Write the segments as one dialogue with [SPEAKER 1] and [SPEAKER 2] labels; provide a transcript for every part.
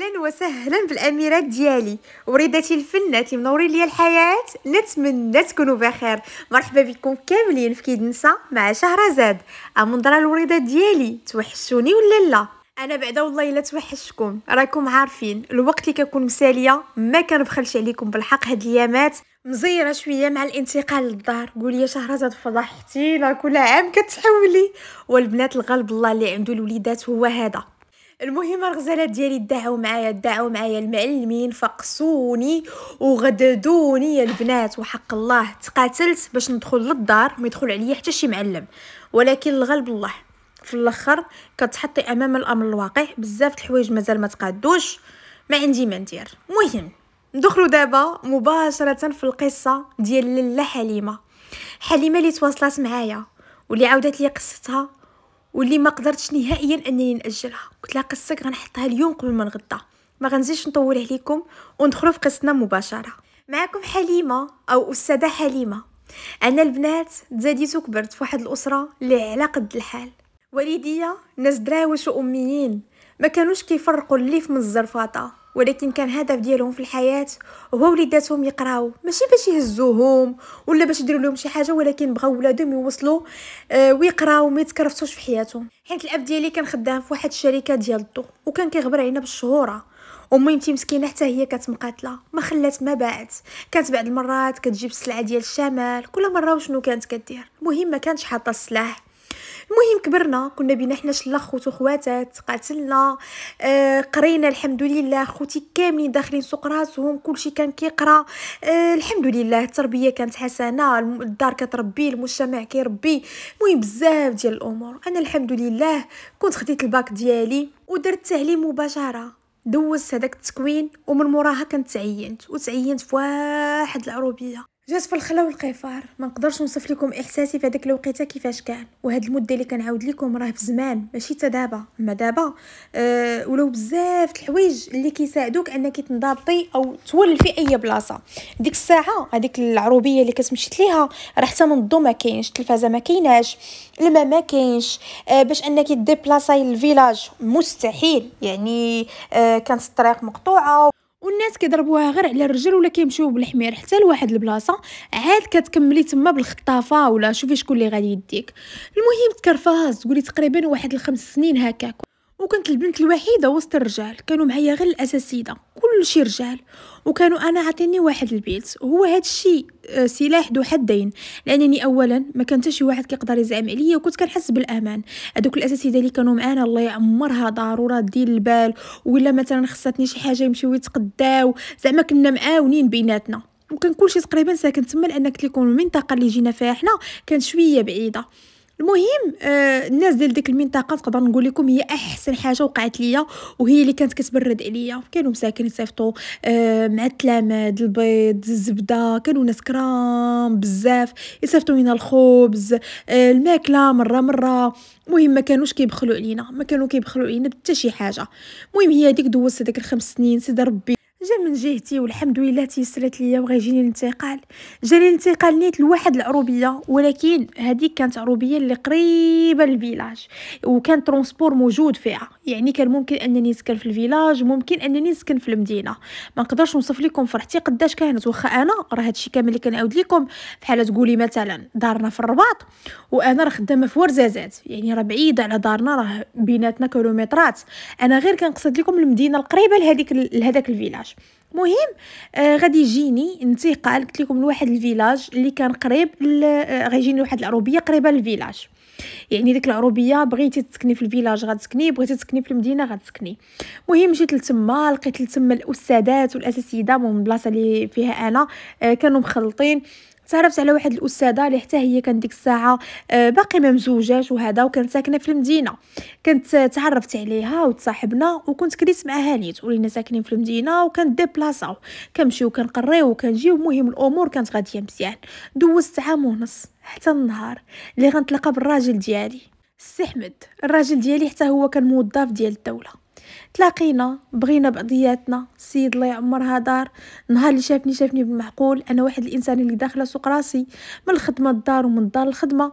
[SPEAKER 1] أهلا وسهلا بالاميرات ديالي. وريداتي الفنات منورين ليا الحياة. نتمنى تكونوا بخير. مرحبا بكم كاملين في كيد نسا مع شهرزاد. امنظر الوريدات ديالي. توحشوني ولا لا؟ أنا بعدا والله إلا توحشكم. راكم عارفين الوقت اللي كنكون مسالية ما كنبخلش عليكم بالحق هاد الأيامات. مزيرة شوية مع الانتقال للدار. قولي يا شهرزاد فضحتينا. كل عام كتحولي. والبنات الغالب الله اللي عنده الوليدات هو هذا. المهم الغزالات ديالي دعوا معايا دعوا معايا المعلمين فقصوني وغددوني البنات وحق الله تقاتلت باش ندخل للدار ما يدخل عليا حتى شي معلم. ولكن الغالب الله. في الأخر كتحطي أمام الأمر الواقع بزاف الحوايج مازال ما تقادوش ما عندي ما ندير. مهم ندخلوا دابا مباشرة في القصة ديال لاله حليمة. حليمة اللي تواصلات معايا واللي عاودت لي قصتها واللي ما قدرتش نهائيا أنني نأجلها. قلت لها قصك غنحطها اليوم قبل ما نغدا ما غنزيدش نطول عليكم وندخلوا في قصتنا مباشرة. معكم حليمة أو أستاذة حليمة. أنا البنات تزاديت وكبرت في واحد الأسرة اللي على قد الحال. والديا ناس دراوش واميين ما كانوش كيفرقوا الليف من الزرفاطه ولكن كان هدف ديالهم في الحياة هو وليداتهم يقراو ماشي باش يهزوهم ولا باش يديروا لهم شي حاجة ولكن بغاو ولادهم يوصلوا آه ويقراو وما يتكرفتوش في حياتهم. حيت الأب ديالي كان خدام في واحد الشركة ديال الضو وكان كيغبر علينا بالشهورة. اميمتي مسكينة حتى هي كانت مقاتلة ما خلات ما باعت كانت بعض المرات كتجيب السلعة ديال الشمال كل مرة وشنو كانت كدير؟ المهم ما كانش حاطة السلاح. المهم كبرنا كنا بينا حنا شلا خوت وخواتات قاتلنا آه قرينا الحمد لله خوتي كاملين داخلين سوق راسهم كلشي كان كيقرا. آه الحمد لله التربية كانت حسنة الدار كتربي المجتمع كيربي. المهم بزاف ديال الأمور. أنا الحمد لله كنت خديت الباك ديالي ودرت التعليم مباشرة. دوزت هذاك التكوين ومن موراها كنت تعينت وتعينت في واحد العروبية. جات في الخلا والقفار ما نقدرش نوصف لكم إحساسي في هذاك الوقيته كيفاش كان. وهاد المدة اللي كنعاود لكم راه في زمان ماشي تا دابا. أما دابا أه ولو بزاف الحوايج اللي كيساعدوك أنك تنضبطي أو تولفي أي بلاصة. ديك الساعة هذيك العروبية اللي كنت مشيت ليها راه حتى من الضو ما كاينش التلفازة ما كايناش الماء ما كاينش. أه باش أنك ديبلاصاي ال village مستحيل. يعني أه كانت الطريق مقطوعة. والناس كيضربوها غير على الرجل ولا كيمشيو بالحمير. حتى لواحد البلاصة عاد كتكملي تما بالخطافة ولا شوفي شكون اللي غادي يديك. المهم تكرفاز تقولي تقريبا واحد الخمس سنين هكاك. وكنت البنت الوحيدة وسط الرجال كانوا معايا غير الاساسيده كلشي رجال. وكانوا أنا عاطيني واحد البيت هو هذا الشيء آه، سلاح ذو حدين. لأنني اولا ما كان شي واحد كيقدر يزعم عليا وكنت كنحس بالأمان. هذوك الاساسيده اللي كانوا معانا الله يعمرها ضرورة دير البال. ولا مثلا خصاتني شي حاجة يمشيو يتقداو زعما كنا معاونين بيناتنا. وكان كلشي تقريبا ساكن تما لأن لكم المنطقة اللي جينا فيها حنا كانت شوية بعيدة. المهم آه الناس ديال ديك المنطقة نقدر نقول لكم هي أحسن حاجة وقعت ليا وهي اللي كانت كتبرد عليا. كانوا مساكن يصيفطوا آه مع التلامذ البيض الزبدة كانوا ناس كرام بزاف يصيفطوا لنا الخبز آه الماكلة مرة مرة. المهم ما كانوش كيبخلوا علينا ما كانوا كيبخلوا علينا بحتى شي حاجة. المهم هي هذيك دوزت هذيك الخمس سنين سيدي ربي. جا من جهتي والحمد لله تيسرت ليا وغيجيني الانتقال جاني الانتقال نيت لواحد العروبية ولكن هذيك كانت عروبية اللي قريبة لل village وكان transport موجود فيها. يعني كان ممكن أنني نسكن في ال village ممكن أنني نسكن في المدينة. ما نقدرش نوصف لكم فرحتي قداش كانت. واخا أنا راه هادشي كامل اللي كنعاود لكم. بحال تقولي مثلا دارنا في الرباط وأنا راه خدامة في ورزازات. يعني راه بعيده على دارنا راه بيناتنا كيلومترات. أنا غير كنقصد لكم المدينة القريبة لهذيك لهذاك ال village. مهم آه غادي يجيني انتقال قلت لكم لواحد village اللي كان قريب آه غيجيني واحد العروبية قريبة لل village. يعني ديك العروبية بغيتي تسكني في ال village غتسكني بغيتي تسكني في المدينة غتسكني. المهم مشيت لتما لقيت لتما الأستاذات والأساتذة من البلاصه اللي فيها أنا آه كانوا مخلطين. تعرفت على واحد الأستاذة اللي حتى هي كانت ديك الساعة آه، باقي ما مزوجاش وهذا وكانت ساكنة في المدينة. كنت تعرفت عليها وتصاحبنا وكنت كريت معاها نيت ولينا ساكنين في المدينة وكنديبلاصاو كنمشيو كنقريو وكنجيو. المهم الأمور كانت غادية مزيان. دوزت عام ونص حتى النهار اللي غنتلاقى بالراجل ديالي السي أحمد. الراجل ديالي حتى هو كان موظف ديال الدولة. تلاقينا بغينا بعضياتنا. السيد الله يعمرها دار. نهار اللي شافني شافني بالمعقول. أنا واحد الإنسان اللي داخله سوق راسي. من الخدمة للدار ومن الدار للخدمه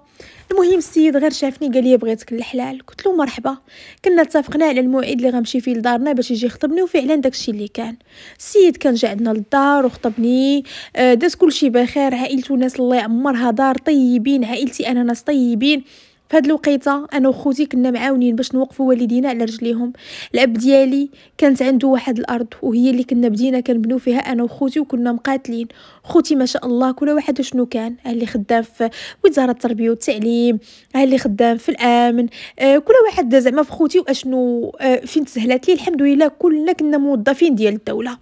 [SPEAKER 1] المهم السيد غير شافني قال لي بغيتك الحلال. قلت له مرحبا. كنا اتفقنا على الموعد اللي غنمشي فيه لدارنا باش يجي يخطبني وفعلا داكشي اللي كان. السيد كان جا عندنا للدار وخطبني. آه، داز كلشي بخير. عائلته ناس الله يعمرها دار طيبين. عائلتي أنا ناس طيبين. فهاد الوقيته أنا وخوتي كنا معاونين باش نوقفوا والدينا على رجليهم. الاب ديالي كانت عنده واحد الأرض وهي اللي كنا بدينا كنبنيو فيها أنا وخوتي وكنا مقاتلين. خوتي ما شاء الله كل واحد شنو كان اللي خدام في وزارة التربية والتعليم اللي خدام في الأمن آه كل واحد زعما في خوتي وأشنو آه فين تسهلات لي الحمد لله كلنا كنا موظفين ديال الدولة.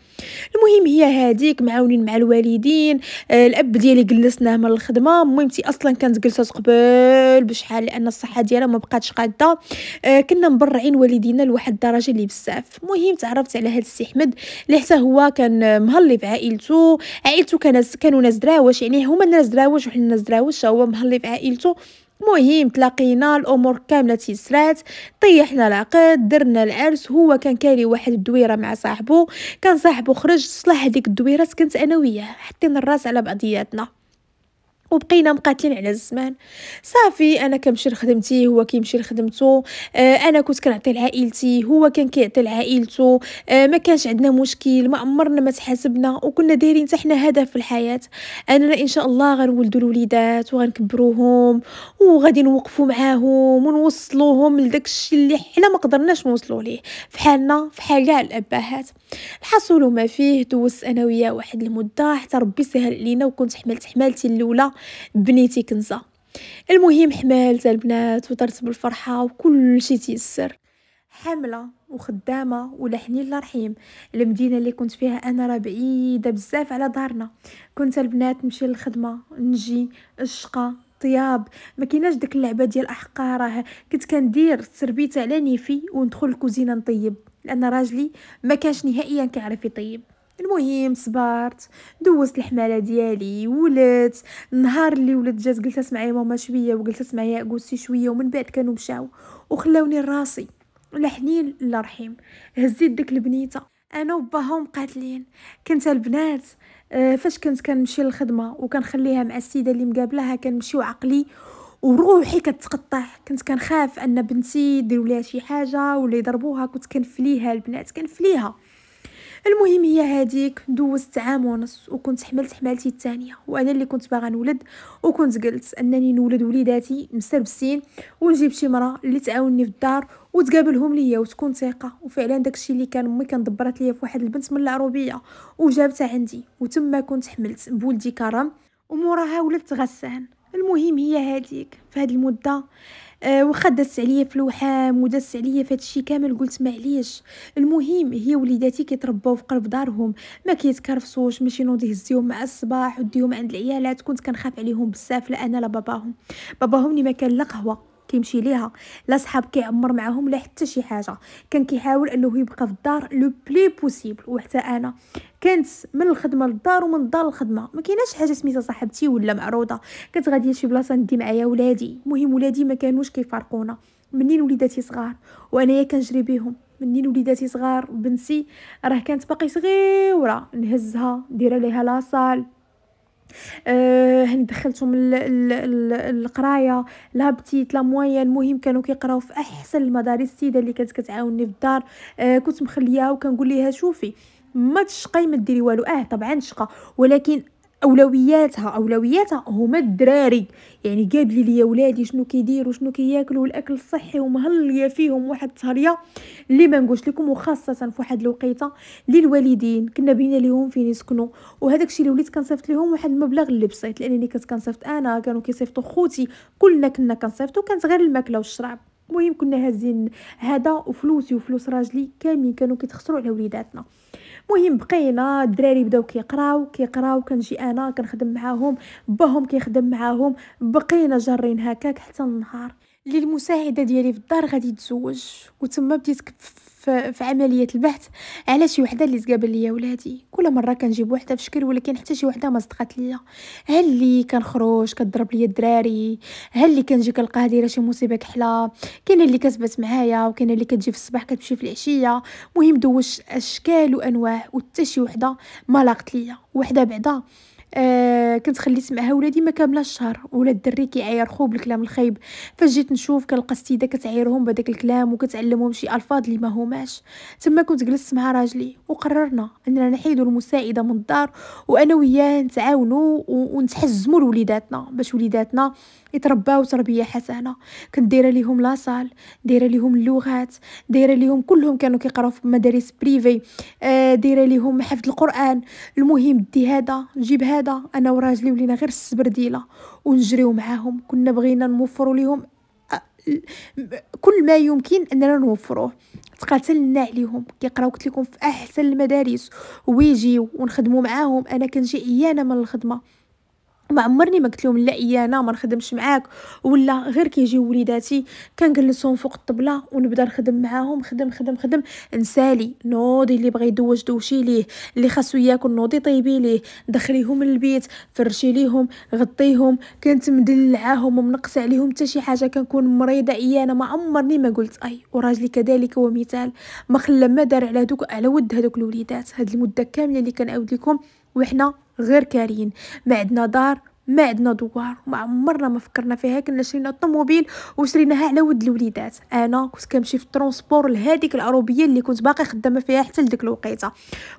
[SPEAKER 1] المهم هي هذيك معاونين مع الوالدين آه الأب ديالي جلسناه من الخدمة ميمتي أصلا كانت جلسات قبل بشحال لأن الصحة ديالها ما بقاتش قادة. آه كنا مبرعين والدينا لواحد الدرجة اللي بزاف. المهم تعرفت على هذا السي احمد اللي حتى هو كان مهلي في عائلته. عائلته كان كانوا ناس دراوش يعني هما ناس دراوش وحنا ناس دراوش هو مهلي في عائلته. مهم تلاقينا الأمور كاملة تيسرات. طيحنا العقد درنا العرس. هو كان كاري واحد الدويرة مع صاحبه. كان صاحبه خرج صلاح هذيك الدويرة سكنت أنا وياه حطينا الراس على بعضياتنا. وبقينا مقاتلين على الزمان. صافي أنا كنمشي لخدمتي هو كيمشي لخدمته. آه أنا كنت كنعطي لعائلتي هو كان كيعطي لعائلته. آه ما كانش عندنا مشكل ما عمرنا ما تحاسبنا وكنا دايرين حتى حنا هدف في الحياة. اننا إن شاء الله غنولدوا الوليدات وغنكبروهم وغادي نوقفوا معاهم ونوصلوهم لداك الشيء اللي حنا ما قدرناش نوصلوا ليه. فحالنا فحال كاع الأبهات. الحصول ما فيه دوزت أنا وياه واحد المدة حتى ربي سهل علينا وكنت حملت حمالتي الأولى. بنيتي كنزة. المهم حملت البنات ودرت بالفرحه وكل شيء تيسر. حاملة وخدامة ولحني الله رحيم. المدينة اللي كنت فيها أنا راه بعيدة بزاف على دارنا كنت البنات نمشي للخدمة نجي الشقة طياب. ما كايناش داك اللعبة ديال أحقا راه كنت كندير التربيته على نيفي وندخل الكوزينة نطيب. لأن راجلي ما كانش نهائيا كيعرف يطيب. المهم صبرت دوزت الحمالة ديالي ولدت النهار اللي ولدت جات جلست معايا ماما شوية وجلست معايا عكوزتي شوية ومن بعد كانوا مشاو. وخلاوني راسي لحنين الله رحيم. هزيت ديك البنيتة. أنا وباهم قاتلين. كنت البنات. آه، فاش كنت كنمشي للخدمة وكنخليها مع السيدة اللي مقابلاها كنمشي وعقلي وروحي كتقطع. كنت كنخاف أن بنتي يديروا ليها شي حاجة ولا يضربوها. كنت كنفليها البنات. كنفليها. المهم هي هذيك دوزت عام ونص وكنت حملت حمالتي الثانية وأنا اللي كنت باغا نولد وكنت قلت أنني نولد وليداتي مسربسين ونجيب شي مرا اللي تعاونني في الدار وتقابلهم ليا وتكون ثقة. وفعلا داكشي اللي كان أمي كان دبرت ليا فواحد البنت من العروبية وجابتها عندي وتما كنت حملت بولدي كرم وموراها ولدت غسان. المهم هي هذيك في هذه المدة آه واخا دازت عليا في الوحام ودازت عليا في هادشي كامل قلت معليش. المهم هي وليداتي كيترباو في قلب دارهم. ما كيتكرفسوش ماشي نوض يهزيهم مع الصباح وديهم عند العيالات. كنت كنخاف عليهم بزاف لا أنا لا باباهم. باباهم اللي ما كان لا قهوة. كيمشي ليها. لا صحاب كيعمر معاهم لا حتى شي حاجة. كان كيحاول أنه يبقى في الدار le plus possible وحتى أنا كانت من الخدمة للدار ومن الدار للخدمة. ما كايناش حاجة سميتها صاحبتي ولا معروضة. كنت غادية لشي بلاصة ندي معايا ولادي. المهم ولادي ما كانوش كيفارقونا. منين وليداتي صغار؟ وأنايا كنجري بهم منين وليداتي صغار؟ بنتي راه كانت باقي صغيرة. نهزها ندير ليها لاصال. آه دخلتهم القراية لا بتيت لا موين المهم كانوا كيقراو في أحسن المدارس السيدة اللي كانت كتعاونني في الدار. آه كنت مخليها وكنقول ليها شوفي ما تشقي ما ديري والو. آه طبعا شقى. ولكن أولوياتها أولوياتها هما الدراري. يعني قاد لي ليا ولادي شنو كيديروا شنو كياكلوا الاكل الصحي ومهليه فيهم واحد التهريه اللي ما نقولش لكم؟ وخاصة في واحد الوقيتة للوالدين. كنا بينا ليهم فين يسكنوا. وهذاك الشيء اللي وليت كنصيفط لهم واحد المبلغ اللي بسيط لأنني كنت كنصيفط أنا كانوا كيصيفطوا خوتي. كلنا كنا كنصيفطوا كانت غير الماكلة والشراب. المهم كنا هازين هذا وفلوسي وفلوس راجلي كاملين كانوا كيتخسروا على وليداتنا. مهم بقينا الدراري بداو كيقراو كيقراو كنجي أنا كنخدم معاهم باهم كيخدم معاهم بقينا جارين هكاك حتى النهار. اللي المساعده ديالي في الدار غادي تزوج وتما بديت في, عملية البحث. على شي وحدة اللي تقابل ليا ولادي؟ كل مرة كنجيب وحدة في شكل ولكن حتى شي وحدة ما صدقات ليا. ها اللي كنخرج كضرب ليا الدراري؟ ها اللي كنجي كنلقاها دايره شي مصيبة كحلة؟ كاينة اللي كتبات معايا وكاينه اللي كتجي في الصباح كتمشي في العشية. مهم دوش أشكال وأنواع وحتى شي وحدة ما لاقت ليا. وحدة بعدا آه كنت خليت معها ولادي ما كامله الشهر. ولا الدري كيعاير خو بالكلام الخايب. فاش جيت نشوف كنلقى السيدة كتعايرهم بهذاك الكلام وكتعلمهم شي ألفاظ اللي ما هماش تما كنت جلست مع راجلي وقررنا أننا نحيدو المساعدة من الدار وأنا وياه نتعاونوا ونتحزموا لوليداتنا باش وليداتنا يترباو تربية حسنة. كنت دايرة ليهم لاصال دايرة ليهم اللغات دايرة ليهم كلهم كانوا كيقراو في مدارس بريفي آه دايرة ليهم حفظ القرآن. المهم دي هذا جيب هذا أنا وراجلي ولينا غير السبرديله ونجريو معاهم. كنا بغينا نوفروا ليهم آه، كل ما يمكن أننا نوفروه. تقاتلنا عليهم. كيقراو قلت لكم في أحسن المدارس. ويجيو ونخدموا معاهم. أنا كنجي عيانه من الخدمة. ما عمرني ما قلت لهم لا أنا ما نخدمش معاك. ولا غير كيجيو وليداتي كنجلسهم فوق الطبلة ونبدا نخدم معاهم. خدم خدم خدم. نسالي نوضي اللي بغى يدوش دوشي ليه. اللي خاصو ياكل نوضي طيبي ليه. دخليهم للبيت فرشي ليهم غطيهم. كنت مدلعاهم ومنقص عليهم حتى شي حاجة كنكون مريضة. عيانه ما عمرني ما قلت أي وراجلي كذلك هو مثال. ما خلى ما دار على دوك على ود هذوك الوليدات. هاد المدة كاملة اللي كنعاود لكم وحنا غير كارين. ما عندنا دار ما عندنا دوار ما عمرنا ما فكرنا فيها. كنا شرينا الطوموبيل وشريناها على ود الوليدات. أنا كنت كنمشي في ال transport لهذيك العروبية اللي كنت باقي خدامة فيها حتى لديك الوقيتة.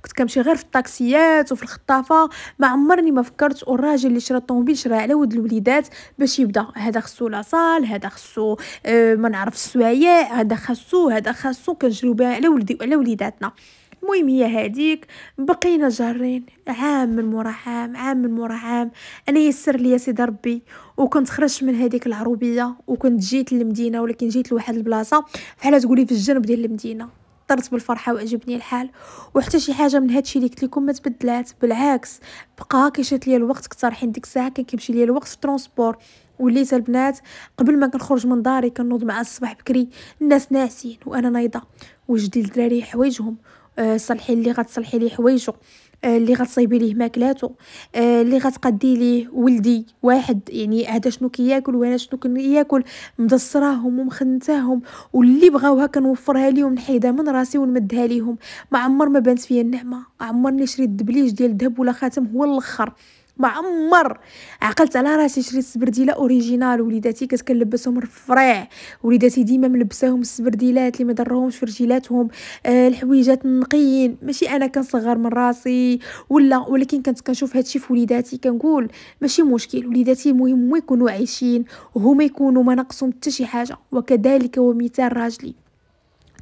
[SPEAKER 1] كنت كنمشي غير في الطاكسيات وفي الخطافة. ما عمرني ما فكرت والراجل اللي شرا الطوموبيل شرا على ود الوليدات باش يبدأ. هذا خصو la salle هذا خصو آه ما نعرف السوايع هذا خصو هذا خصو. كنجريو بها على ولدي وعلى وليداتنا. المهم هي هذيك بقينا جارين عام من مورا عام عام من مورا عام أنا يسر لي سيدي ربي وكنت خرجت من هذيك العروبية وكنت جيت للمدينة ولكن جيت لواحد البلاصة. بحال تقولي في الجنب ديال المدينة؟ طرت بالفرحة وعجبني الحال. وحتى شي حاجة من هادشي اللي قلت لكم ما تبدلات. بالعكس بقى كيشات ليا الوقت كثر حين ديك الساعة كان كيمشي ليا الوقت في ال transport. وليت البنات قبل ما كنخرج من داري كنوض مع الصباح بكري. الناس ناعسين وأنا نايضة. وجدي الدراري حوايجهم. صلحي اللي غتصلحي ليه حوايجو. آه، اللي غتصايبي ليه ماكلاتو. آه، اللي غتقدي ليه ولدي واحد. يعني هذا شنو كياكل وأنا شنو كنياكل مدصراهم ومخنتاهم. واللي بغاوها كنوفرها ليهم نحيدها من راسي ونمدها ليهم. ما عمر ما بانت فيا النعمة. عمرني شريت دبليج ديال الذهب ولا خاتم. هو الأخر. ما عمر عقلت على راسي شريت السبرديله أوريجينال وليداتي كنت كنلبسهم رفريع. وليداتي ديما ملبساهم السبرديلات اللي ما ضرهمش رجيلاتهم. آه الحويجات النقيين. ماشي أنا كنصغر من راسي ولا ولكن كنت كنشوف هادشي في وليداتي كنقول ماشي مشكل. وليداتي المهم يكونوا عايشين وهما يكونوا ما ناقصهم حتى شي حاجة. وكذلك هو مثال راجلي.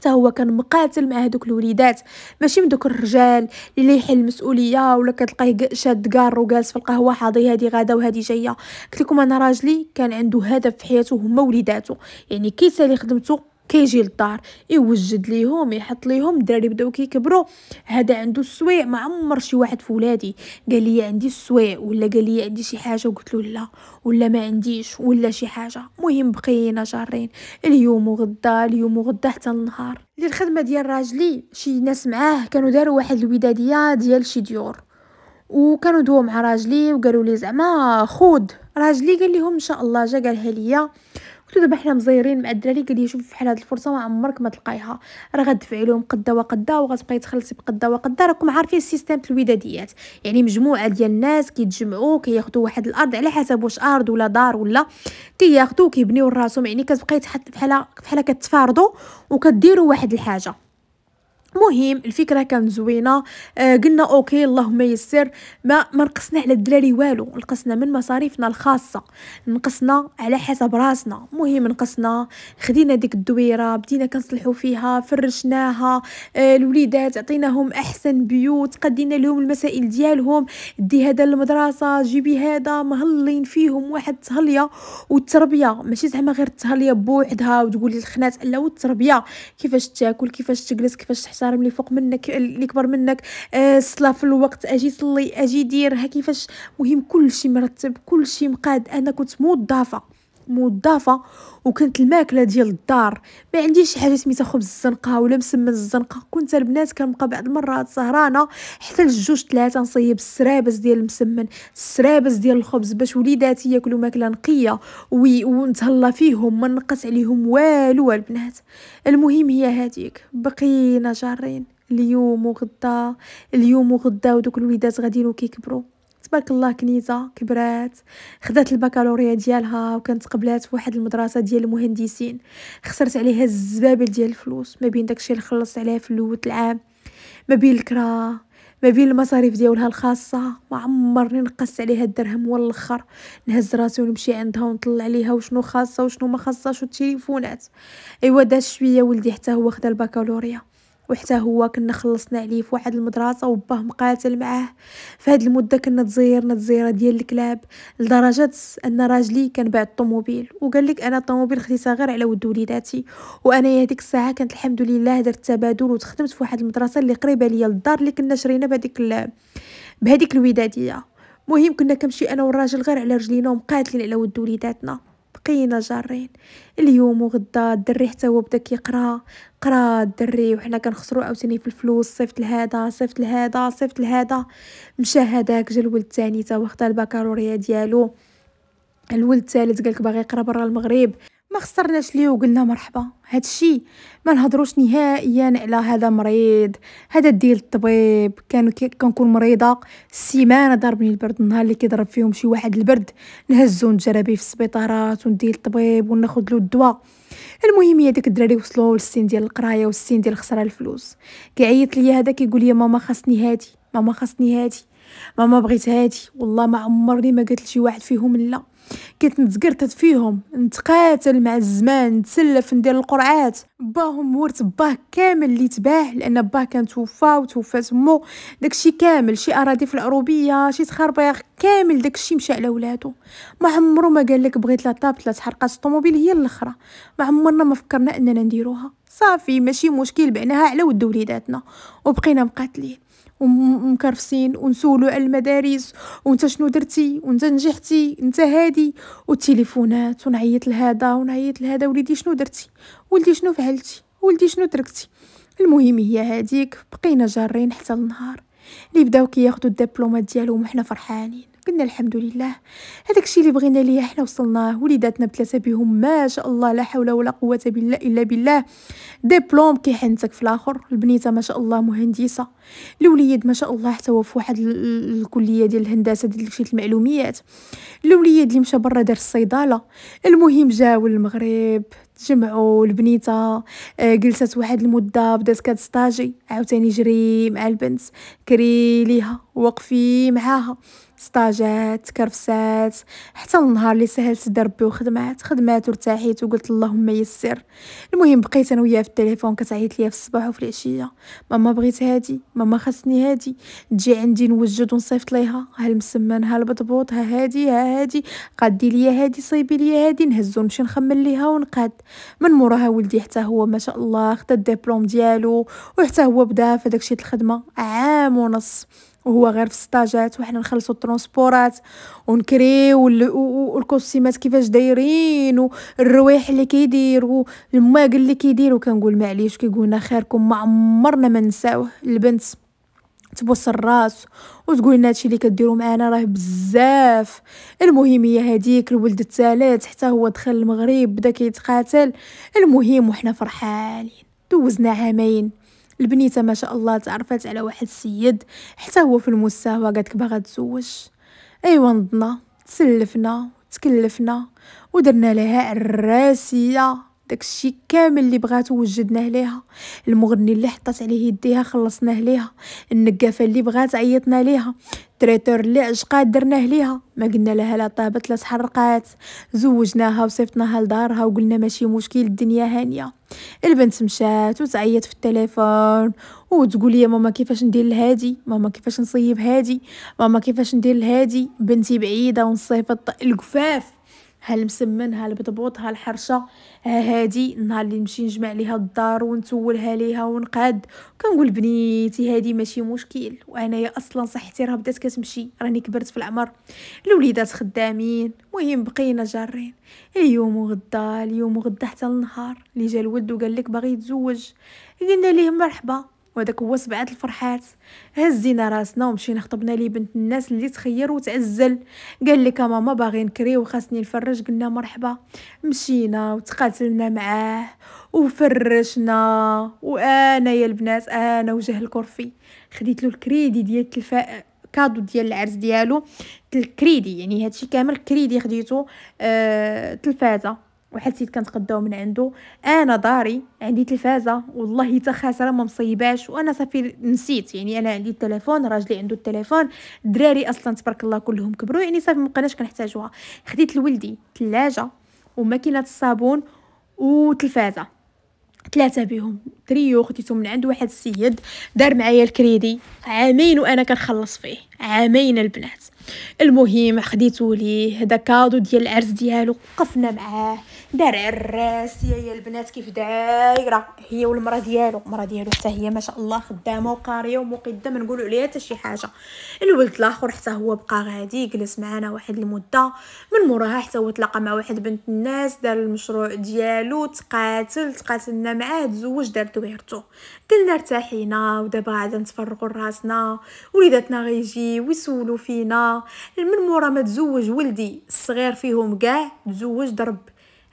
[SPEAKER 1] حتى هو كان مقاتل مع هذوك الوليدات. ماشي من دوك الرجال اللي يحل المسؤولية ولا كتلقاه شاد كار وجالس في القهوة حاضي هذه غاده وهذه جاية. قلت لكم أنا راجلي كان عنده هدف في حياته هما وليداتو يعني كيسالي خدمته كيجي للدار يوجد ليهم يحط ليهم الدراري بداو كيكبروا. هذا عنده السويع ما عمر شي واحد في ولادي. قال لي عندي السويع ولا قال لي عندي شي حاجة؟ وقلت له لا ولا ما عنديش ولا شي حاجة. مهم بقينا جارين اليوم وغدا اليوم وغدا حتى النهار. اللي الخدمة ديال راجلي شي ناس معاه كانوا داروا واحد الودادية ديال شي ديور. وكانوا دوا مع راجلي وقالوا لي زعما خود. راجلي قال لهم إن شاء الله جا قالها ليا. قلت دابا حنا مزيرين مع الدراري قال لي شوف بحال هاد الفرصة ما عمرك ما تلقايها. راه غتدفعي لهم قدا وقدا وغتبقاي تخلصي بقدا وقدا. راكم عارفين ال système الوداديات. يعني مجموعة ديال الناس كيتجمعوا كياخذوا واحد الأرض على حسب واش أرض ولا دار ولا. كياخذوا كيبنيو راسهم يعني كتبقاي تحط بحال بحال كتفارضوا وكديروا واحد الحاجة. مهم الفكرة كانت زوينة. آه قلنا أوكي اللهم يسر. ما ما نقصنا على الدراري والو نقصنا من مصاريفنا الخاصة. نقصنا على حسب راسنا. مهم نقصنا. خدينا ديك الدويرة بدينا كنصلحوا فيها فرشناها. آه الوليدات عطيناهم أحسن بيوت قدينا لهم المسائل ديالهم. دي هذا المدرسة جيبي هذا مهلين فيهم واحد التهلية والتربية. ماشي زعما غير التهلية بوحدها وتقولي الخنات لا والتربية؟ كيفاش تاكل؟ كيفاش تجلس؟ كيفاش تحسن المحترم اللي فوق منك اللي كبر منك. آه الصلاه في الوقت أجي صلي أجي دير. ها كيفاش؟ مهم كلشي مرتب كلشي مقاد. أنا كنت موظفه موظفه وكانت الماكلة ديال الدار. ما عنديش حاجة سميتها خبز الزنقة ولا مسمن الزنقة. كنت البنات كنبقى بعض المرات سهرانة حتى لجوج ثلاثة نصيب السرابس ديال المسمن. السرابس ديال الخبز باش وليداتي ياكلوا ماكلة نقية ونتهلا فيهم ما نقص عليهم والو البنات. المهم هي هذيك بقينا جارين اليوم وغدا اليوم وغدا ودوك الوليدات غاديين وكيكبروا. تبارك الله كنيزة كبرات خدات البكالوريا ديالها وكانت قبلات في واحد المدرسة ديال المهندسين. خسرت عليها الزبابل ديال الفلوس. ما بين داكشي اللي خلصت عليه في الأول العام ما بين الكرا ما بين المصاريف ديالها الخاصة. ما عمرني نقصت عليها الدرهم ولا الأخر. نهز راسي ونمشي عندها ونطلع عليها وشنو خاصة وشنو ما خاصاش والتليفونات أيوا داز شوية ولدي حتى هو خدا البكالوريا. وحتى هو كنا خلصنا عليه في واحد المدرسة وباه مقاتل معاه. في هاد المدة كنا تزيرنا تزيرة ديال الكلاب لدرجة أن راجلي كان باع الطوموبيل وقال لك أنا الطوموبيل خديتها غير على ود وليداتي وأنا هذيك الساعة كانت الحمد لله درت تبادل وتخدمت في واحد المدرسة اللي قريبة ليا للدار اللي كنا شرينا بهذيك بهذيك الودادية. مهم كنا كنمشي أنا والراجل غير على رجلينا ومقاتلين على ود وليداتنا. بقينا جارين. اليوم وغدا الدري حتى هو بدا كيقرا. قرا الدري وحنا كنخسرو عاوتاني في الفلوس. صيفط لهذا صيفط لهذا صيفط لهذا. مشى هذاك جا الولد الثاني تا هو خدا البكالوريا ديالو. الولد الثالث قالك باغي يقرا برا المغرب. ما خسرناش ليه وقلنا مرحبا. هادشي ما نهضروش نهائيا على هذا مريض. هذا ديال الطبيب. كان كنكون مريضة السيمانه ضربني البرد النهار اللي كيضرب فيهم شي واحد البرد نهزو نجربي في السبيطارات وندير الطبيب وناخذ له الدواء. المهم هي داك الدراري وصلوا للسين ديال القراية والسين ديال خسارة الفلوس. كيعيط ليا هذا كيقول لي ماما خاصني هادي ماما خاصني هادي ماما بغيت هادي والله ما عمرني ما قلت لشي واحد فيهم لا. كنت نتقرطت فيهم نتقاتل مع الزمان نتسلف ندير القرعات باهم ورث باه كامل اللي تباع لأن باه كان توفى وتوفات مو داكشي كامل شي أراضي في العروبية شي تخربيق كامل داكشي مشى على ولادو. ما عمرو ما قال لك بغيت لا طابت لا تحرقات الطوموبيل هي الأخرى. ما عمرنا ما فكرنا أننا نديروها. صافي ماشي مشكل بعناها على ود وليداتنا. وبقينا مقاتلين. ومكرفسين ونسولو على المدارس وانت شنو درتي؟ وانت نجحتي؟ انت هادي؟ والتليفونات ونعيط لهذا ونعيط لهذا. وليدي شنو درتي؟ ولدي شنو فعلتي؟ ولدي شنو تركتي؟ المهم هي هاديك بقينا جارين حتى النهار. اللي بداو كياخدو الدبلومات ديالهم وحنا فرحانين. قلنا الحمد لله. هذاك الشيء اللي بغينا ليه إحنا وصلناه وليداتنا بثلاثه بهم ما شاء الله لا حول ولا قوة بالله إلا بالله. دبلوم كيحنتك في الآخر. البنيتة ما شاء الله مهندسة. الوليد ما شاء الله حتى هو في واحد الكلية ديال الهندسة ديال شي المعلوميات الوليد اللي مشى برا دار الصيدلة. المهم جاو للمغرب تجمعوا البنيتة. آه، جلست واحد المدة بدات كتستاجي عاوتاني جري مع البنت. كري ليها وقفي معاها. ستاجات كرفسات حتى النهار اللي سهلت دربي وخدمات خدمات وارتاحيت وقلت اللهم يسر. المهم بقيت أنا وياه في التليفون كتعيط ليا في الصباح وفي العشية. ماما بغيت هادي ماما خاصني هادي. تجي عندي نوجد ونصيفط ليها. ها المسمن ها البطبوط ها هادي ها هادي. قادي ليا هادي صيبي ليا هادي. نهزو نمشي نخمل ليها ونقاد. من موراها ولدي حتى هو ما شاء الله خدا الدبلوم ديالو وحتى هو بدا في داكشي الخدمة. عام ونص. وهو غير في ستاجات وحنا نخلصو الترونسبورات ونكريو والكوستيمات كيفاش دايرين والروايح اللي كيدير والماكل اللي كيدير وكنقول معليش كيقولنا خيركم ما عمرنا ما نساوه. البنت تبوس الراس وتقول لنا هادشي اللي كديروا معانا راه بزاف. المهم هي هذيك الولد الثالث حتى هو دخل المغرب بدا كيتقاتل. المهم وحنا فرحانين دوزنا عامين. البنيتة ما شاء الله تعرفت على واحد السيد حتى هو في المستوى قالك باغا تزوج. أيوا نضنا تسلفنا تكلفنا ودرنا لها الراسية داكشي كامل اللي بغاتو وجدناه ليها المغني اللي حطات عليه يديها خلصناه ليها النقافة اللي بغات عيطنا ليها تريتور اللي عشقات درناه ليها. ما قلنا لها لا طابت لا تحرقات زوجناها وصيفطناها لدارها وقلنا ماشي مشكل الدنيا هانية. البنت مشات وتعيط في التليفون وتقول لي ماما كيفاش ندير لهادي؟ ماما كيفاش نصيب هادي؟ ماما كيفاش ندير لهادي؟ بنتي بعيدة ونصيفط القفاف. ها المسمن ها البطبوط ها الحرشه ها هادي النهار اللي نمشي نجمع ليها الدار ونتولها ليها ونقاد. كنقول بنيتي هادي ماشي مشكل وأنايا أصلا صحتي راه بدات كتمشي. راني كبرت في العمر. الوليدات خدامين المهم بقينا جارين. اليوم وغدا اليوم وغدا حتى النهار. اللي جا الولد وقال لك باغي يتزوج. قلنا ليه مرحبا. وهذاك هو سبعة الفرحات. هزينا راسنا ومشينا خطبنا لي بنت الناس اللي تخير وتعزل قال لك ماما باغي نكري وخاصني نفرج. قلنا مرحبا. مشينا وتقاتلنا معاه وفرشنا. وأنا يا البنات أنا وجه الكرفي. خديت له الكريدي ديال التلفازة cadeau ديال العرس ديالو. الكريدي يعني هادشي كامل كريدي خديتو آه تلفازه واحد السيد كنتقداو من عنده. أنا داري عندي تلفازة والله حتى خاسرة ما مصيباش. وأنا صافي نسيت يعني أنا عندي التليفون راجلي عنده التليفون. الدراري أصلا تبارك الله كلهم كبروا يعني صافي مبقيناش كنحتاجوها. خديت لولدي ثلاجه وماكينة الصابون وتلفازة ثلاثة بهم تريو خديتهم من عند واحد السيد دار معايا الكريدي. عامين وأنا كنخلص فيه. عامين البنات. المهم خديتو ليه هذا cadeau ديال العرس ديالو. وقفنا معاه. دار عراس يا البنات كيف دايرة؟ هي والمرأة ديالو. المرأة ديالو حتى هي ما شاء الله خدامة وقارية ومقدة ما نقولوا عليها حتى شي حاجة. الولد الآخر حتى هو بقى غادي جلس معنا واحد المدة. من موراها حتى هو تلاقى مع واحد بنت الناس دار المشروع ديالو تقاتل تقاتلنا معاه تزوج دار دويرتو قلنا ارتاحينا ودابا غادا نتفرغوا راسنا وليداتنا غيجي ويسولوا فينا. من مورا ما تزوج ولدي الصغير فيهم كاع تزوج ضرب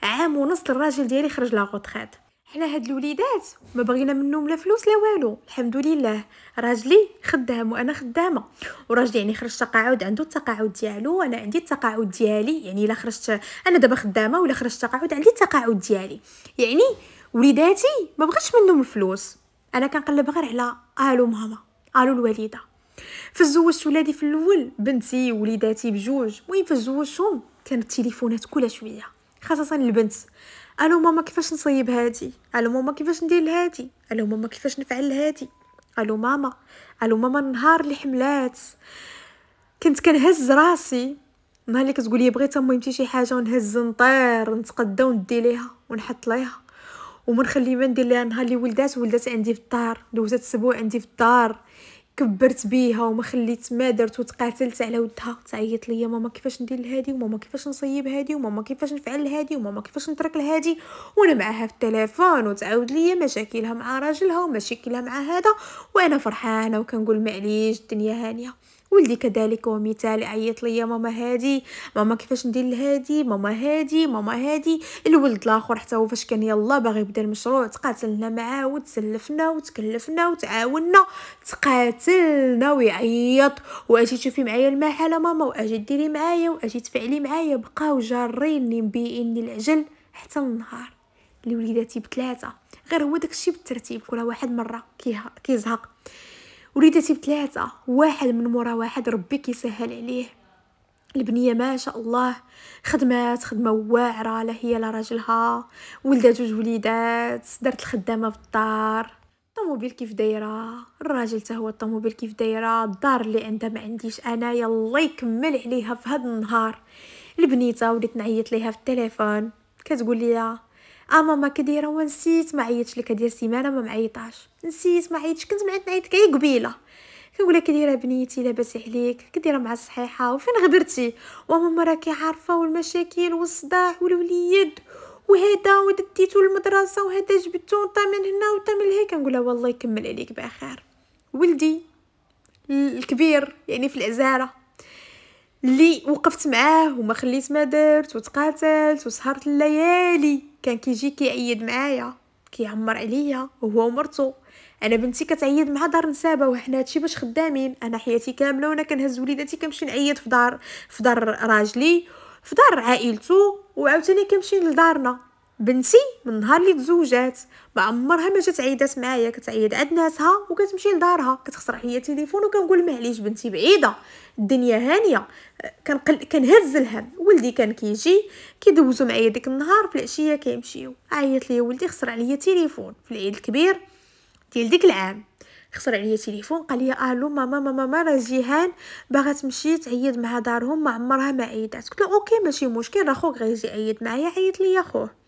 [SPEAKER 1] عام ونص الراجل ديالي خرج لا غوتريت حنا هاد الوليدات ما بغينا منهم لا فلوس لا والو. الحمد لله. راجلي خدام وأنا خدامة. وراجلي يعني خرج تقاعد عنده التقاعد ديالو وأنا عندي التقاعد ديالي. يعني إلا خرجت أنا دابا خدامة ولا خرجت تقاعد عندي التقاعد ديالي. يعني وليداتي ما بغيتش منهم الفلوس. أنا كنقلب غير على آلو ماما آلو الوالدة. فاش زوجت ولادي في الأول بنتي وليداتي بجوج. المهم فاش زوجتهم كانت التليفونات كل شوية خاصة البنت. آلو ماما كيفاش نصيب هادي؟ آلو ماما كيفاش ندير هادي آلو ماما كيفاش نفعل هادي آلو ماما آلو ماما النهار اللي حملات. كنت كنهز راسي. نهار اللي كتقولي بغيت مهمتي شي حاجة ونهز نطير نتقدى وندي ليها ونحط ليها. وما نخلي ما ندير ليها نهار اللي ولدات ولدات عندي في الدار دوزات أسبوع عندي في الدار كبرت بيها وما خليت ما درت وتقاتلت على ودها تعيط ليا ماما كيفاش ندير لهادي؟ وماما كيفاش نصيب هادي؟ وماما كيفاش نفعل هادي؟ وماما كيفاش نترك لهادي؟ وأنا معاها في التليفون وتعاود ليا مشاكلها مع راجلها ومشاكلها مع هذا وأنا فرحانة وكنقول معليش الدنيا هانية. ولدي كذلك هو مثال عيط ليا ماما هادي ماما كيفاش ندير لهادي ماما هادي ماما هادي. الولد الآخر حتى هو فاش كان يلا باغي يبدا المشروع تقاتلنا معاه وتسلفنا وتكلفنا وتعاوننا تقاتلنا ويعيط. وأجي تشوفي معايا المحله ماما؟ وأجي ديري معايا؟ وأجي تفعلي معايا؟ بقاو جاريني مبيئيني العجل حتى النهار. لوليداتي بثلاثة. غير هو داكشي بالترتيب كل واحد مرة كيزهق. وليداتي بثلاثه واحد من مورا واحد ربي كيسهل عليه. البنية ما شاء الله خدمات خدمة واعرة لا هي لا راجلها. ولدات جوج وليدات دارت الخدامة في الدار. الطوموبيل كيف دايرة؟ الراجل حتى هو الطوموبيل كيف دايرة؟ الدار اللي عندها ما عنديش أنا يلا يكمل عليها في هذا النهار. البنيتة وليت نعيط ليها في التليفون. كتقول لي آه ماما كديرة ونسيت ما عيطش لك ديال سيمانة ما معيطاش نسيت ما عيطش. كنت معيط نعيط لك قبيلة. كنقول لك كديرة بنيتي لاباس عليك كديرة مع الصحيحة. وفين غبرتي؟ وماما راكي عارفة والمشاكل والصداع والوليد. وهذا وديتو للمدرسه وهذا جبتو انت من هنا وانت من هيك. كنقولها والله يكمل عليك بخير ولدي الكبير يعني في العزارة. اللي وقفت معاه وما خليت ما درت وتقاتلت وسهرت الليالي. كان كيجي كيعيد معايا كيعمر عليا وهو ومرتو أنا بنتي كتعيد مع دار نسابة وحنا هادشي باش خدامين. أنا حياتي كاملة وأنا كنهز وليداتي كنمشي نعيط في دار في دار راجلي في دار عائلته وعاوتاني كنمشي لدارنا. بنتي من نهار اللي تزوجات ما عمرها ما جات عيدات معايا كتعيد عند ناسها وكتمشي لدارها. كتخسر عليا التليفون وكنقول معليش بنتي بعيدة. الدنيا هانية. كنقل كنهز الهم. ولدي كان كيجي كيدوزو معايا ديك النهار في العشية كيمشيو. عيط ليا ولدي خسر عليا التليفون في العيد الكبير ديال ديك العام. خسر عليا تليفون قال لي ألو ماما ماما ماما راه جيهان. باغا تمشي تعيد مع دارهم ما عمرها ما عيدات. قلت له OK ماشي مشكل راه خوك غيجي يعيد معايا عيط لي خوه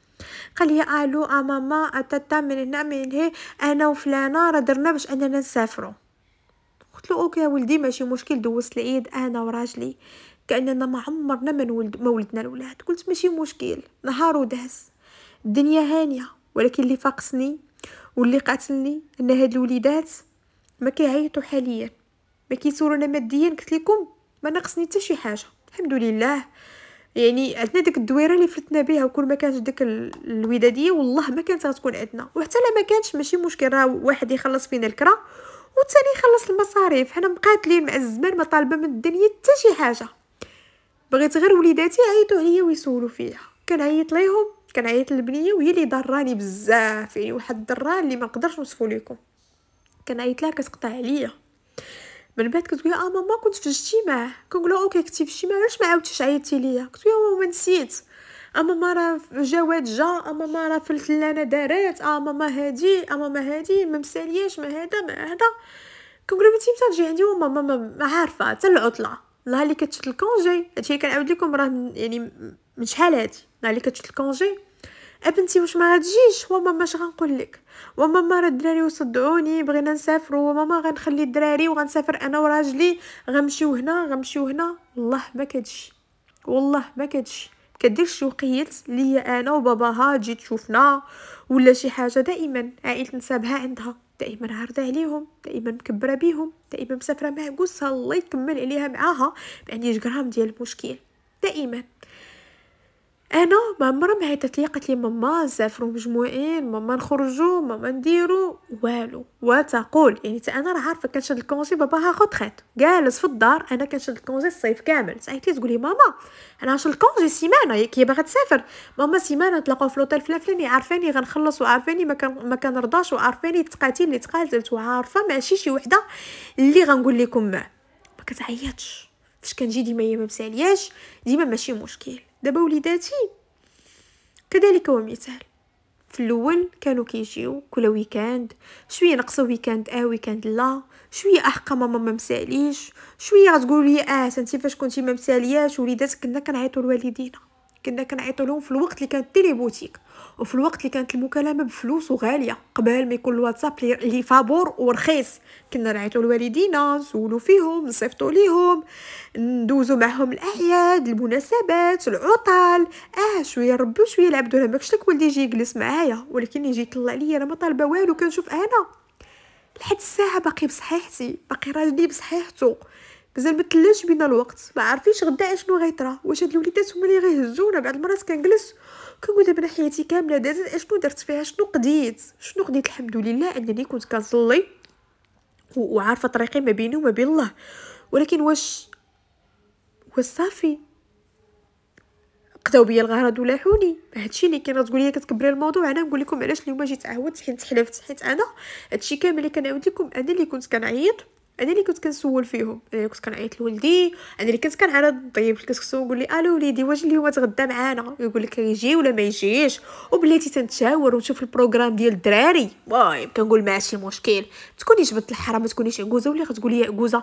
[SPEAKER 1] قال لي ألو ا ماما أتاتا من هنا من هنا أنا وفلانة راه درنا باش أننا نسافروا قلت له OK ولدي ماشي مشكل دوزت العيد أنا وراجلي كأننا ما عمرنا ما نولد ما ولدنا الولاد. قلت ماشي مشكل نهار وداز الدنيا هانية ولكن اللي فاقسني واللي قاتلني إن هاد الوليدات ما كيعيطوا حاليا ما كيسولونا ماديا. قلت لكم ما ناقصني حتى شي حاجة. الحمد لله يعني عندنا ديك الدويرة اللي فلتنا بها وكل ما كانت ديك الوداديه والله ما كانت غتكون عندنا. وحتى لا ما كانش ماشي مشكل راه واحد يخلص فينا الكرا والثاني يخلص المصاريف. حنا مقاتلين مع الزمان ما طالبة من الدنيا حتى شي حاجة. بغيت غير وليداتي عيطوا عليا ويسولوا فيا. كنعيط ليهم كنعيط للبنية وهي اللي ضراني بزاف. يعني واحد الضران اللي ما نقدرش نوصفو لكم كنعيط لها كتقطع عليا. من بعد كتقول آه ماما كنت في الاجتماع كنقول أوكي كنتي في الاجتماع علاش ما عاودتيش عيطتي ليا؟ قلت لها ماما نسيت. آه ماما راه جواد جا. آه ماما راه فلتلانه دارات آه ماما هادي. آه ماما هادي. ما مسالياش ما هذا ما هذا. كنقول بنتي متى تجي عندي وماما ما عارفة حتى العطلة. نهار اللي كتشد الكونجي هادشي كنعاود لكم راه يعني من شحال هادي؟ نهار اللي كتشد الكونجي؟ أبنتي واش ما غتجيش؟ وماما اش غنقول لك؟ وماما راه الدراري وصدعوني بغينا نسافروا. وماما غنخلي الدراري وغنسافر أنا وراجلي. غنمشيو هنا غنمشيو هنا. والله ما كتجي. والله ما كتجي. كديرش وقيت ليا أنا وباباها تجي تشوفنا ولا شي حاجة دائما عائلة نسابها عندها. دائما عارضة عليهم دائما مكبرة بيهم دائما مسافرة مع قصها الله يكمل عليها معاها ما عنديش غرام ديال المشكل. دائما. أنا ما عمرها ما عيطت لي قالت لي ماما نسافروا مجموعين ماما نخرجوا ماما نديروا. والو وتقول يعني تا أنا راه عارفة كنشد الكونجي باباها خطخت جالس في الدار أنا كنشد الكونجي الصيف كامل. ساعتي تقول لي ماما أنا نشد ال congé سيمانة كي باغا تسافر. ماما سيمانة نتلاقاو في لوطيل فلان فلاني عارفاني غنخلص وعارفاني ما كان ما كنرضاش وعارفاني التقاتيل اللي تقاتلت وعارفة ماشي شي وحدة اللي غنقول لكم ما. ما كتعيطش. فاش كنجي ديما هي ما مسالياش ديما ماشي مشكل. دابا وليداتي. كذلك هو مثال في الأول كانوا كيجيو كل week-end شوية نقصوا week-end آه week-end لا شوية أحقا ماما ما مساليش شوية غتقولوا لي آه أنت فاش كنتي ما مسالياش؟ وليداتك كنا كنعيطوا لوالدينا. كنا كنعيطوا لهم في الوقت اللي كانت téléboutique. وفي الوقت اللي كانت المكالمة بفلوس وغالية قبل ما يكون الواتساب اللي فابور ورخيص. كنا نعيطوا لوالدينا نسولوا فيهم نصيفطوا ليهم ندوزو معهم الأعياد المناسبات العطل. آه شوية ربي شوية العبد أنا ماكش ولدي يجي يجلس معايا. ولكن يجي يطلع ليا أنا ما طالبة والو كنشوف أنا. لحد الساعة باقي بصحيحتي باقي راجلي بصحيحته. مازال متلاش بينا الوقت. ما عارفينش غدا شنو غيطرا. واش هاد الوليدات هما اللي غيهزونا بعد المرات كنجلس كنقول دابا حياتي كاملة دازت اشنو درت فيها؟ شنو قديت شنو قديت الحمد لله انني كنت كنصلي وعارفة طريقي ما بيني وما بين الله. ولكن واش واش صافي؟ قداو بيا الغرض ولاحوني. هادشي اللي كاين تقول لي كتكبري الموضوع أنا نقول لكم علاش اليوم جيت عاودت حيت حلفت حيت أنا. هادشي كامل اللي كنعاود لكم أنا اللي كنت كنعيط. أنا اللي كنت كنسول فيهم. أنا اللي كنت كنعيط لولدي. أنا اللي كنت كنعرض طيب كنت نقول لي ألو وليدي واش اليوم تغدى معانا؟ يقول لك يجي ولا ما يجيش؟ وبلاتي تنتشاور ونشوف ال programme ديال الدراري. المهم كنقول ماشي مشكل. تكونيش بنت الحرام ما تكونيش عكوزه ولا غتقول لي عكوزه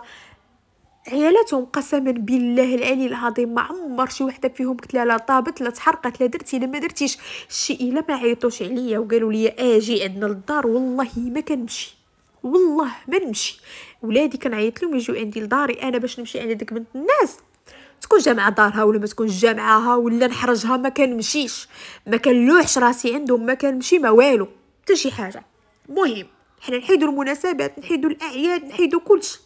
[SPEAKER 1] عيالاتهم قسما بالله العلي العظيم ما عمر شي وحدة فيهم قلت لا طابت لا تحرقت لا درتي لا ما درتيش. شي إلا ما عيطوش عليا وقالوا لي آجي عندنا للدار. والله ما كنمشي. والله ما نمشي. ولادي كنعيط لهم يجيو عندي لداري أنا باش نمشي عند ديك بنت الناس. تكون جامعة دارها ولا ما تكون جامعها ولا نحرجها ما كنمشيش. ما كنلوحش راسي عندهم ما كنمشي ما والو. حتى شي حاجة. المهم حنا نحيدو المناسبات نحيدو الأعياد نحيدو كلشي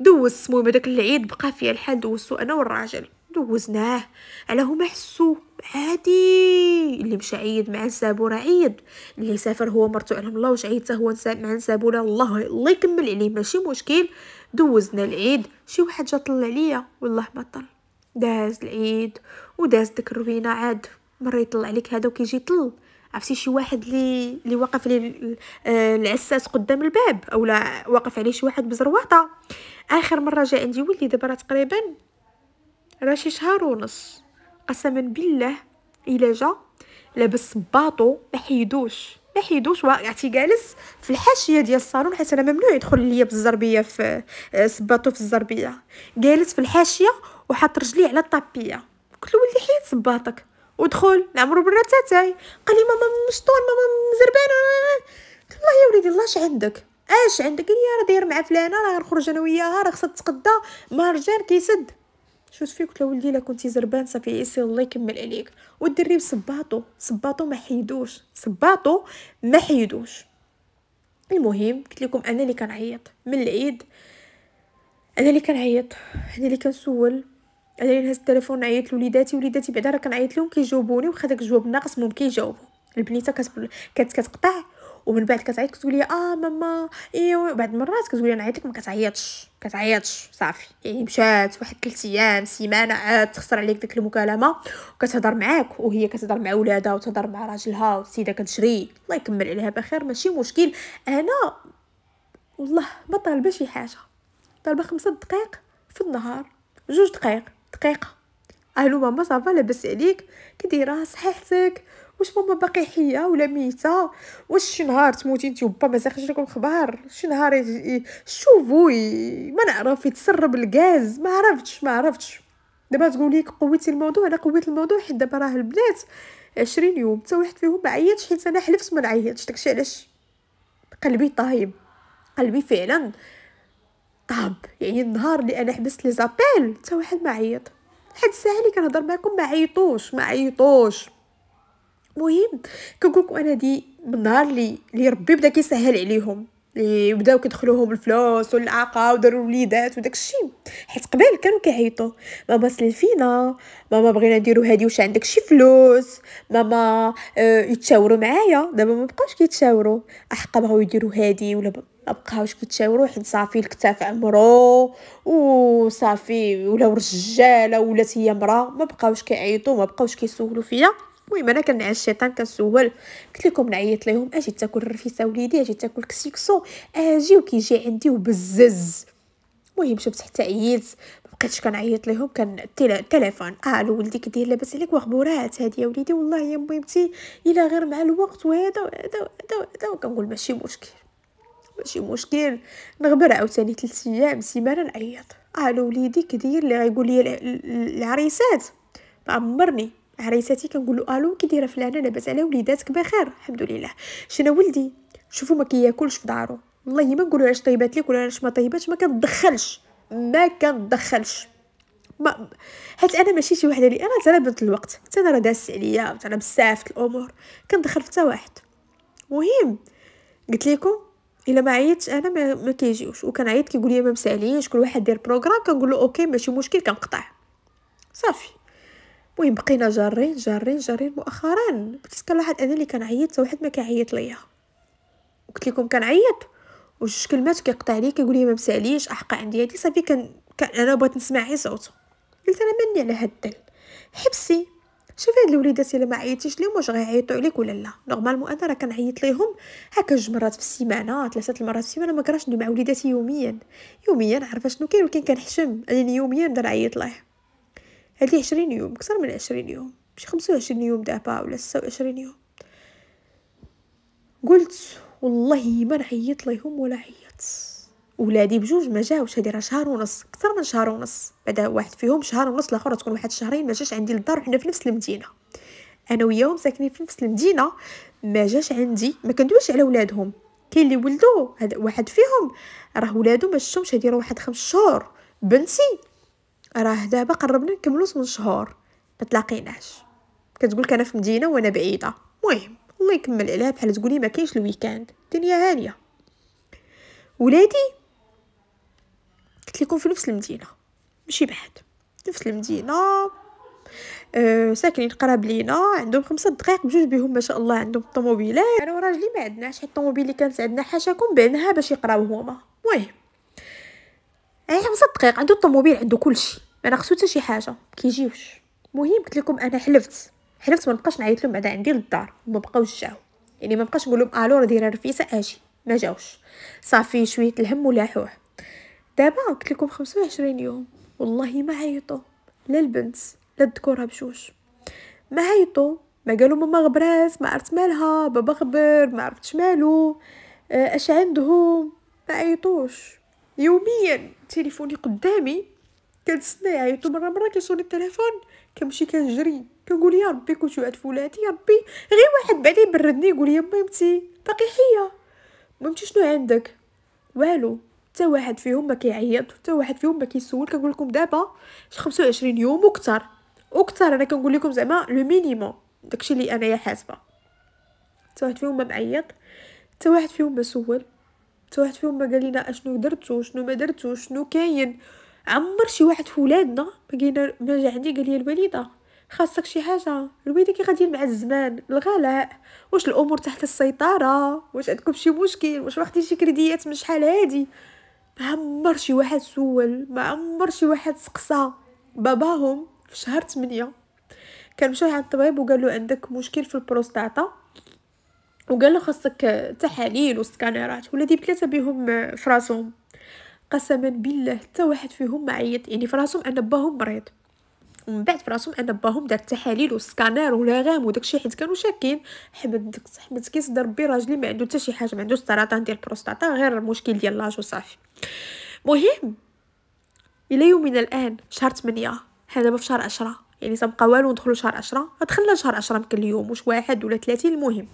[SPEAKER 1] دوز المهم هذاك العيد بقى فيا الحال دوزتو أنا والراجل. دوزناه على هما حسوا عادي. اللي مشى عيد مع نسابو راه عيد. اللي سافر هو مرتو علم الله واش عيد هو مع نسابو الله الله يكمل عليه. ماشي مشكل. دوزنا العيد. شي واحد جا طلع عليا. والله ما طل. داز العيد وداز ديك الروينة عاد. مرة يطلع عليك هذا وكيجي طل عرفتي شي واحد اللي اللي واقف لي العساس قدام الباب اولا واقف عليه شي واحد بزرواطه آخر مرة جا عندي ولدي دابا تقريبا راه شي شهر ونص قسما بالله الا جا لابس باطو ما حيدوش ما يحيدوش عرفتي جالس في الحاشية ديال الصالون حيت أنا ممنوع يدخل ليا بالزربية في صباطو في الزربية. جالس في الحاشية وحط رجليه على الطابية. قلت له ولدي حيد صباطك. ودخل نعمرو برا تاتاي قال لي ماما مشطون ماما مزربانه قلت الله يا وليدي الله اش عندك؟ اش عندك؟ قال لي راه داير مع فلانة راه نخرج أنا وياها راه خصها تتقدى. مرجان كيسد. شوت فيك قلت له ولدي إلا كنتي زربان صافي يسير الله يكمل عليك. والدري بصباطو صباطو ما حيدوش. صباطو ما حيدوش. المهم قلت لكم أنا اللي كنعيط. من العيد أنا اللي كنعيط. أنا اللي كنسول. أنا اللي نهز التليفون نعيط لوليداتي وليداتي بعدا راه كنعيط لهم كيجاوبوني واخا داك الجواب ناقص ممكن يجاوبوا البنيتة كتقطع ومن بعد كتعيط كتقول لي آه ماما ايوا بعد مرات كتقول لي نعيط لك ما كتعيطش كتعيطش صافي. يعني مشات واحد 3 أيام سيمانة عاد تخسر عليك ديك المكالمة وكتهضر معاك وهي كتهضر مع ولادها وتهضر مع راجلها والسيدة كتشري الله يكمل عليها بخير ماشي مشكل. أنا والله ما طالبه شي حاجة طالبه خمسة دقائق في النهار جوج دقائق دقيقة. ألو ماما صافا لاباس عليك كديره صحيحتك. واش ماما باقي حية ولا ميتة؟ واش شي نهار تموتي انت وبا ما ساقش لكم خبار شي نهار شوفوا ما نعرف يتسرب الغاز. ما عرفتش ما عرفتش. دابا تقول لك قويتي الموضوع أنا قويت الموضوع حيت دابا راه البنات عشرين يوم حتى واحد فيهم ما عيطش حيت أنا حلفت ما نعيطش. داكشي علاش؟ قلبي طايب. قلبي فعلا طاب. يعني النهار اللي أنا حبست لي زابيل حتى واحد ما عيط. حد الساعة اللي كنهضر معكم ما عيطوش ما عيطوش. المهم كنقولكم أنا دي من النهار اللي اللي ربي بدا كيسهل عليهم. اللي بداو كيدخلوهم الفلوس والاعاقه وداروا الوليدات وداك الشيء. حيت قبل كانوا كيعيطوا. ماما سلفينا ماما بغينا نديرو هادي واش عندك شي فلوس. ماما آه يتشاوروا معايا. دابا ما بقاوش كيتشاوروا. احقا بغاو يديروا هادي ولا ما بقاوش كيتشاوروا. حيت صافي الكتاف عمرو وصافي ولاو رجاله ولات هي مرا. ما بقاوش كيعيطوا ما بقاوش كيسولوا فيا. المهم أنا كنعس الشيطان كنسول قلت لكم نعيط لهم. أجي تاكل الرفيسة وليدي أجي تاكل كسيكسو. أجي وكيجي عندي وبزز. المهم شفت حتى عييت. بقيتش كنعيط لهم. كان التليفون آه ولدي كدير لاباس عليك. واخبارات هادي يا وليدي. والله يا مهمتي إلا غير مع الوقت. وهذا وهذا وهذا وكنقول ماشي مشكل. ماشي مشكل. نغبر عاوتاني 3 أيام سيمانة نعيط. آه وليدي كدير اللي غيقول لي العريسات. عمرني. عريساتي كنقول له آلو كي دايرة فلانه لاباس على وليداتك بخير الحمد لله. شنو ولدي؟ شوفوا ما كياكلش في دارو. والله ما نقولوا علاش طيبات ليك ولا علاش ما طيباتش ما كندخلش ما كندخلش. ما حيت أنا ماشي شي وحدة اللي أنا ترى بنت الوقت حتى أنا راه داس عليا أنا بزاف الأمور كندخل في حتى واحد. مهم قلت لكم إلا ما عيطتش أنا ما, ما كيجيوش. وكنعيط كيقول لي ما مسالينش كل واحد دير programme كنقول له OK ماشي مشكل كنقطع. صافي. المهم بقينا جارين جارين جارين مؤخرا. بديت كنلاحظ أنا اللي كنعيط حتى واحد ما كيعيط ليا. قلت لكم كنعيط وجوج كلمات كيقطع لي كيقول لي ما مساليش أحقا عندي هادي. صافي كان, كان أنا بغيت نسمع غير صوته قلت أنا مني على هاد الدل حبسي. شوفي هاد الوليدات الا ما عيطتيش ليهم واش غيعيطوا عليك ولا لا؟ normalement أنا راه كنعيط ليهم هكا جوج مرات في السيمانة ثلاثة المرات في السيمانة ما كرهش ندير مع وليداتي يوميا. يوميا عارفه شنو كاين؟ ولكن كنحشم. أنني يوميا نبدا نعيط ليه. هذه عشرين يوم؟ أكثر من عشرين يوم. مش خمسة وعشرين يوم دابا ولا ستة وعشرين يوم. قلت والله ما نعيط ليهم ولا عيط ولادي بجوج ما جاوش هادي راه شهر ونص أكثر من شهر ونص. بعدا واحد فيهم شهر ونص الآخر تكون واحد شهرين ما جاش عندي للدار وحنا في نفس المدينة. أنا وياهم ساكنين في نفس المدينة ما جاش عندي ما كندويش على ولادهم. كاين اللي ولدوا هذا واحد فيهم راه ولادو ما شفتهمش هادي راه واحد خمس شهور. بنتي راه دابا قربنا نكملو 8 شهور ما تلاقيناش. كتقول أنا في مدينة وأنا بعيدة. المهم الله يكمل عليها بحال تقولي ما كاينش ال week-end. الدنيا هانية. ولادي؟ قلت لكم في نفس المدينة. ماشي بعد. نفس المدينة. أه ساكنين قراب لينا. عندهم خمسة دقائق بجوج بهم ما شاء الله عندهم الطوموبيلات أنا وراجلي ما عندناش حيت الطوموبيل اللي كانت عندنا. حاشاكم بعناها باش يقراو هما. المهم أي خمسة دقائق عنده الطوموبيل عنده كلشي. أنا خصو حتى شي حاجة كيجيوش. المهم قلت لكم أنا حلفت. حلفت ما نبقاش نعيط لهم بعدا عندي للدار ما بقاوش جاو. يعني ما بقاش نقول لهم ألو راه دايرة رفيسة آجي. ما جاوش. صافي شوية الهم ولاحوه دابا قلت لكم 25 يوم والله ما عيطوا. لا البنت لا الذكورة بجوج. ما عيطوا ما قالوا ماما غبرات ما عرفت مالها بابا غبر ما عرفتش مالو. آه، أش عندهم؟ ما عيطوش. يوميا تليفوني قدامي كنتسنى يعيطوا مره مرة كيصوني التليفون كنمشي كنجري كنقول يا ربي كنت وعد فولاتي يا ربي. غير واحد بعدا يبردني يقول لي ميمتي باقي حيه ميمتي شنو عندك؟ والو حتى واحد فيهم ما كيعيط واحد فيهم ما كيسول كنقول لكم دابا 25 يوم وكثر وكثر أنا كنقول لكم زعما le minimum داكشي اللي أنايا حاسبة. حتى واحد فيهم ما معيط واحد فيهم ما سول واحد فيهم ما قال لنا أشنو درتو شنو ما درتو شنو كاين. عمر شي واحد في ولادنا ما جينا ما جا عندي قال لي الوالدة خاصك شي حاجة. الوالدة كي غادي مع الزمان الغلاء. واش الأمور تحت السيطرة؟ واش عندكم شي مشكل؟ واش واخدين شي كريديات من شحال هادي؟ ما عمر شي واحد سول ما عمر شي واحد سقسا. باباهم في شهر 8 كان مشى عند الطبيب وقال له عندك مشكل في البروستاتا. وقال له خاصك تحاليل وسكانيرات. ولادي بثلاثة بيهم فراسهم. قسما بالله حتى واحد فيهم ما عيط. يعني فراسهم أن باهم مريض. ومن بعد فراسهم أن باهم دار التحاليل ولا وداكشي حيت كانوا شاكين. حمد حمد كيصدر ربي راجلي ما عنده حتى شي حاجة ما عنده سرطان ديال البروستاتا غير المشكل ديال لاج وصافي مهم إلى يومنا الآن شهر 8 حنا دابا في شهر 10 يعني سنبقى والو ندخلو شهر 10 دخلنا شهر 10 يمكن اليوم واش واحد ولا 30 المهم.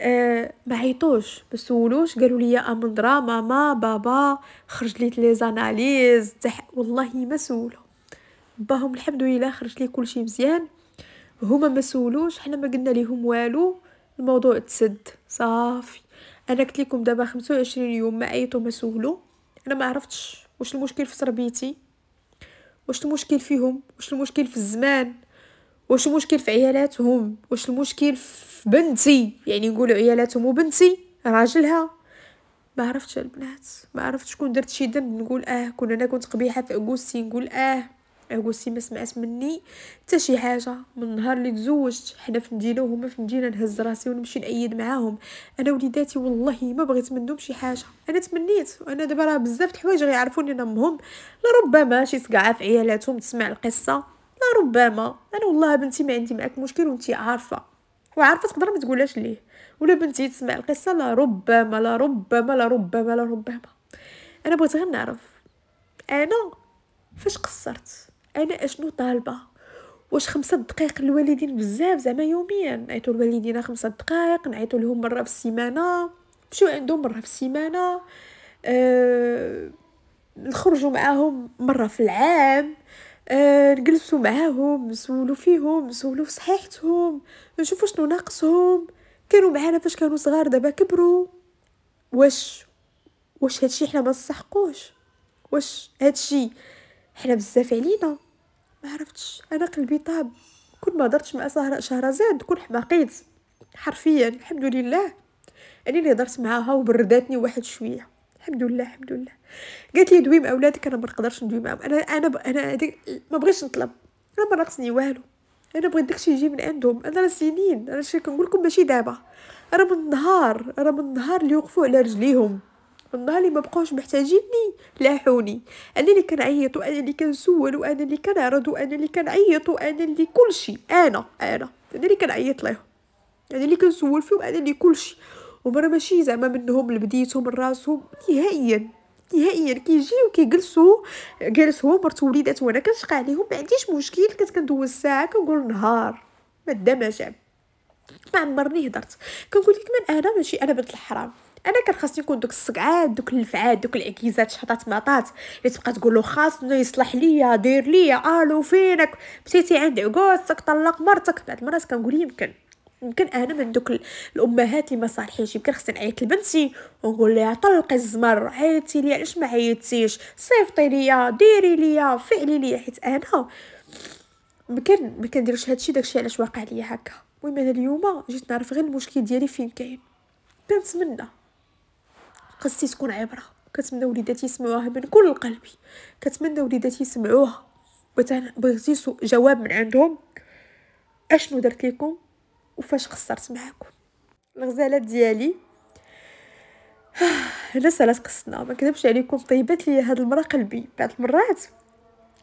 [SPEAKER 1] أه ما عيطوش ما سولوش قالوا لي امندرا ماما بابا خرج لي les analyses تح... والله ما سولو باهم الحمد لله خرج لي كلشي مزيان. هما ما سولوش حنا ما قلنا ليهم والو. الموضوع تسد صافي. أنا قلت لكم دابا 25 يوم ما عيطوا ما سولو. أنا ما عرفتش واش المشكل في تربيتي واش المشكل فيهم واش المشكل في الزمان. واش المشكل في عيالاتهم؟ واش المشكل في بنتي؟ يعني نقولوا عيالاتهم وبنتي راجلها. ما عرفتش البنات ما عرفتش شكون درت شي ذنب نقول آه كون أنا كنت قبيحة في أغوستي نقول آه أغوستي ما سمعت مني حتى شي حاجة. من النهار اللي تزوجت حنا في مدينة وهما في مدينة نهز راسي ونمشي نعيد معاهم. أنا وليداتي والله ما بغيت منهم شي حاجة. أنا تمنيت. وأنا دابا راه بزاف د الحوايج غيعرفوني أنا امهم لربما شي سقعه في عيالاتهم تسمع القصة. لا ربما. أنا والله بنتي ما عندي معاك مشكل وأنتي عارفة. وعارفة تقدر ما تقولهاش ليه. ولا بنتي تسمع القصة لا ربما لا ربما لا ربما لا ربما. أنا بغيت غير نعرف. أنا فاش قصرت؟ أنا أشنو طالبة؟ واش خمسة دقائق الوالدين بزاف زعما يوميا؟ نعيطوا الوالدين خمسة دقائق نعيطوا لهم مرة في السيمانة. نمشيو عندهم مرة في السيمانة؟ أه... نخرجوا معاهم مرة في العام. أه نجلسوا معاهم نسولو فيهم نسولو في صحيحتهم نشوفوا شنو ناقصهم. كانوا معانا فاش كانوا صغار دابا كبروا. واش واش هادشي حنا ما نستحقوش؟ واش هادشي حنا بزاف علينا؟ ما عرفتش. أنا قلبي طاب. كل ما هضرتش مع شهرزاد كل حماقيت حرفيا الحمد لله. اني اللي هضرت معاها وبرداتني واحد شوية. الحمد لله الحمد لله. قالت لي دوي مع أولادك أنا ما نقدرش ندوي معاهم. أنا أنا ب... أنا دي... ما بغيتش نطلب. أنا ما ناقصني والو. أنا بغيت داكشي يجي من عندهم. أنا راه سنين. أنا شي كنقول لكم ماشي دابا. راه من النهار راه من النهار اللي وقفوا على رجليهم. من النهار اللي ما بقاوش محتاجيني لاحوني. أنا اللي كنعيط وأنا اللي كنسول وأنا اللي كنعرض وأنا اللي كنعيط وأنا اللي كلشي. أنا أنا. أنا اللي كنعيط لهم أنا اللي كنسول فيهم أنا اللي كلشي. ومرة ماشي زعما منهم لبديتو من راسهم نهائيا. نهائيا كيجيو كيجلسوا جالس هو مرت وليدات وأنا كنشقى عليهم ما عنديش مشكل. كنت كندوز ساعه كنقول نهار ما دا ما عمرني هضرت كنقول لك من أنا؟ ماشي أنا بنت الحرام. أنا كان خاصني نكون دوك الصقعات دوك الفعات دوك العكيزات شحطات مطات اللي تبقى تقول له خاصني يصلح ليا دير ليا آلو فينك؟ مشيتي عند عكوزتك طلق مرتك. بعد المرات كنقول يمكن. يمكن أنا من دوك الأمهات اللي ما صالحينش يمكن خصني نعيط لبنتي ونقول لها طلقي الزمر عيطتي لي علاش ما عيطتيش؟ صيفطي ليا ديري ليا فعلي ليا حيت أنا مكان ما كنديرش هادشي داكشي علاش واقع ليا هكا. المهم أنا اليوم جيت نعرف غير المشكل ديالي فين كاين. كنتمنى قصتي تكون عبرة. كنتمنى وليداتي يسمعوها من كل قلبي. كنتمنى وليداتي يسمعوها. بغيتي جواب من عندهم. أشنو درت لكم؟ وفاش قصرت معاكم. الغزالات ديالي. هنا سالات قصتنا ما كذبش عليكم طيبات لي هاد المره قلبي. بعض المرات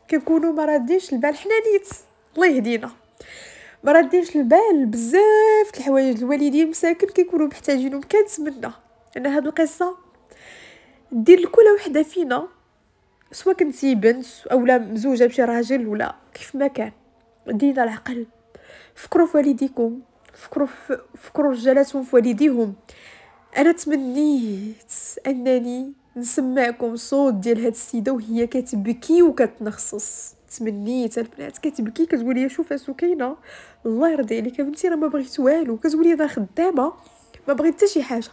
[SPEAKER 1] كنكونوا ما البال حنا نيت. الله يهدينا. ما البال بزاف الحوايج الوالدين مساكن كيكونوا محتاجينهم كنتمنى أن هاد القصة دير لكل وحدة فينا سواء كنتي بنت اولا مزوجه بشي راجل ولا كيف ما كان. دينا العقل. فكروا في والديكم. فكروا فكروا رجالاتهم في والديهم. أنا تمنيت أنني نسمعكم صوت ديال هاد السيدة وهي كتبكي وكتنخصص. تمنيت البنات كتبكي كتقول لي شوف سكينه الله يرضي عليك بنتي راه ما بغيت والو. كتقول لي أنا خدامة ما بغيت حتى شي حاجة.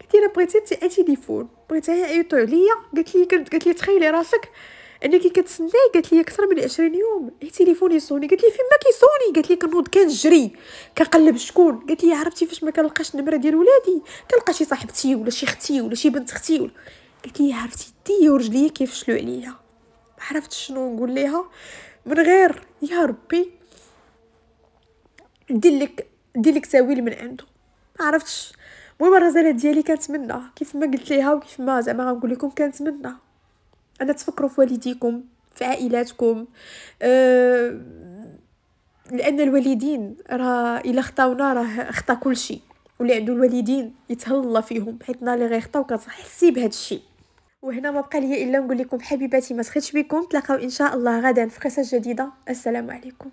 [SPEAKER 1] قلت لها بغيتي تليفون. بغيتها يعيطوا عليا قالت لي قالت لي تخيلي راسك. أنك كتسناي قالت لي أكثر من 20 يوم. اي تليفوني يصوني قالت لي فين ما كيصوني؟ قالت لي كنوض كنجري. كنقلب شكون؟ قالت لي عرفتي فاش ما كنلقاش النمره ديال ولادي؟ كنلقى شي صاحبتي ولا شي أختي ولا شي بنت أختي ولا. قالت لي عرفتي دي ورجليا كيفشلوا عليا. ما عرفتش شنو نقول ليها. من غير يا ربي. دير لك دير لك تاويل من عنده. ما عرفتش. المهم الرسالة ديالي كنتمنى كيف ما قلت ليها وكيف ما زعما غنقول لكم كنتمنى أنا تفكروا في والديكم في عائلاتكم. أه لأن الوالدين راه إلا خطاونا راه خطا كل شيء واللي عنده الوالدين يتهلا فيهم حيت نهار اللي غيخطاو كتحسي بهذا الشيء وهنا ما بقى لي إلا نقول لكم حبيباتي ما سخيتش بكم. تلاقاو إن شاء الله غدا في قصص جديدة. السلام عليكم.